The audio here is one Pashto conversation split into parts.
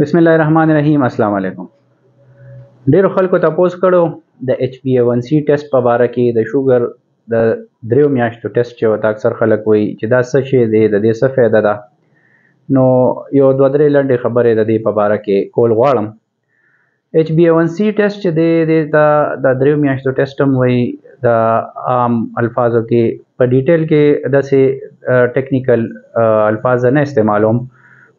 بسم الله الرحمن الرحیم السلام علیکم ډیر خلکو تاسو کړو د ایچ بی ای 1 سی ټیسټ په اړه کې د شوګر د دریو میاشتو ټیسټ چې وتا اکثر خلک وایي چې دا څه شی دی د دې څه فائدہ ده نو یو دوه درې لنډې خبرې د دې په اړه کې کول غواړم اچ بي اون سي ټیسټ چې دی دی ته د دریو میاشتو ټیسټ هم وایي د عام الفاظو کې په ډیټیل کې داسې ټیکنیکل الفاظ نه استعمالوم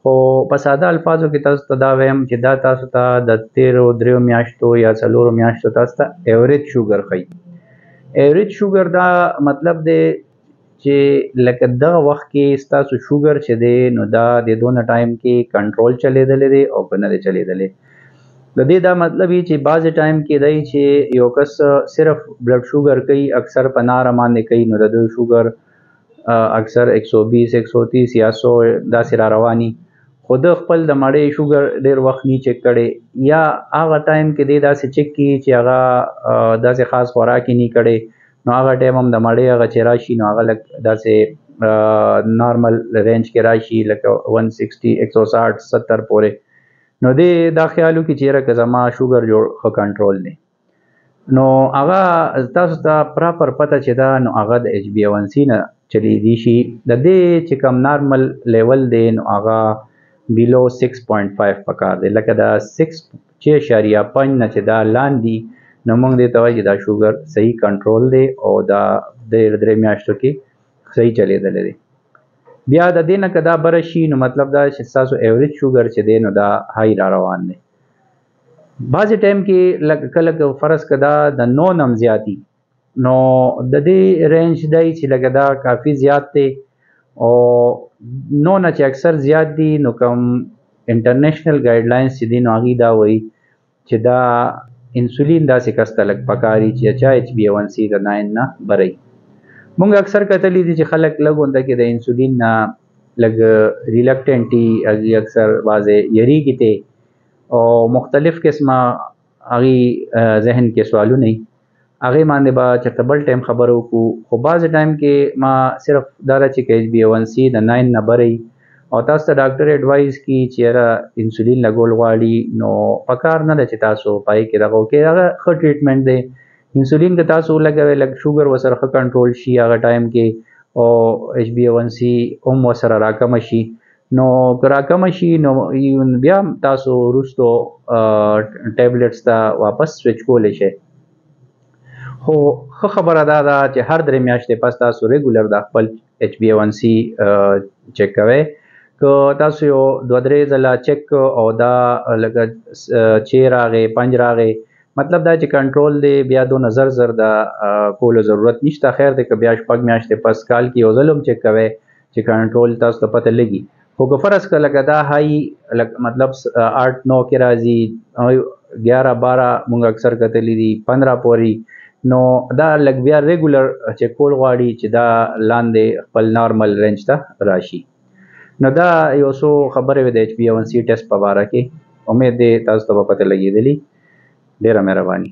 خو په ساده الفاظو کې تاسو ته دا وایم چې دا تاسو ته د تیرو دریو میاشتو یا څلورو میاشتو تاسو ته ایوریج شوګر ښیي ایوریج شوګر دا مطلب دی چې لکه دغه وخت کې ستاسو شوګر چې دی نو دا د دونه ټایم کې کنټرول چلیدلی دی او که نه دی چلیدلی د دې دا مطلب چې بعضې ټایم کې دی چې یو کس صرف بلډ شوګر کوي اکثر په ناره باندې کوي نو د دوی شوګر اکثر 120 130 یا 100 داسې را رواني خو د خپل د مړې شوګر ډیر وخت نه چک کړي یا هغه ټایم کې دی داسې چک کی چې هغه داسې خاص خوراکي نه کړي نو هغه ټایم هم د مړې هغه چې راشي نو هغه لږ داسې نارمل رینج کې راشي لکه 160 160 70 پورې نو دې دا خیالو کې چیرې که زما شوګر جوړ خو کنټرول دی نو هغه تاسو ته پراپر پته چې دا نو هغه د ایچ بی ون سی نه چلی دی شي د دې چې کم نارمل لیول دی نو هغه بیلو 6.5 پکار دی لکه دا 6 چې اشاریه پنج نه چې دا لاندې نو موږ دې ته وایي چې دا شوګر صحیح کنټرول دی او دا د درې میاشتو کې صحیح چلیدلی دی بیا د دې نه که دا بره شي نو مطلب دا چې ستاسو ایوریج شوګر چې دی نو دا های را روان دی بعضې ټایم کې لکه کله که فرض که دا د نو نم زیاتي نو د دې رینج دی چې لګه دا کافي زیات دی او نو نه چې اکثر زیات دي نو کوم انټرنیشنل ګایډلاینز چې دي نو هغه دا وایي چې دا انسولین داسې کس ته لګ پکاري چې چا ایچ بي ون سي د 9 نه بري مونږ اکثر کتلی دي چې خلک لګونده کې د انسولین نه لګ ریلکټنټي هغه اکثر بازه یری کیته او مختلف قسمه هغه ذهن کې سوالونه هغه باندې به چرته بل ټایم خبرو کو خو باز ټایم کې ما صرف دا را چې کیچ بی ون سی د 9 نه بری او تاسو ته ډاکټر اډوایز کی چې را انسولین لګول غواړي نو پکار نه چې تاسو پای کې دغه کې هغه خو ټریټمنټ دی انسولین که تاسو لګوي لګ شوګر وسره خو کنټرول شي هغه ټایم کې او ایچ بی ون سی هم وسره راکم شي نو راکم شي نو بیا تاسو روستو ټابلیټس ته واپس سویچ کول شي خو خه خبره دا ده چې هر درې میاشتې پس تاسو ریګولر د خپل ایچ بی ون سی چک کوئ که تاسو یو دوه درې ځله چک او دا لکه چې راغې پنج راغې مطلب دا چې کنټرول دی بیا دو نظر زر د کولو ضرورت نشته خیر دی که بیا شپږ میاشتې پس کال کې یو ځل هم چک کوئ چې کنټرول تاسو ته پته لګي خو که فرض کړه لکه دا هاي مطلب 8 9 کې راځي 11 12 مونږ اکثر کتلې دي 15 پوري نو دا لګ بیا ریګولر چې کول غواړي چې دا لاندې خپل نارمل رینج ته راشي نو دا یو څو خبرې وې د ایچ بي اون سي ټیسټ په اړه کې امید دی تاسو ته پته لګیدلی ډیره مهرباني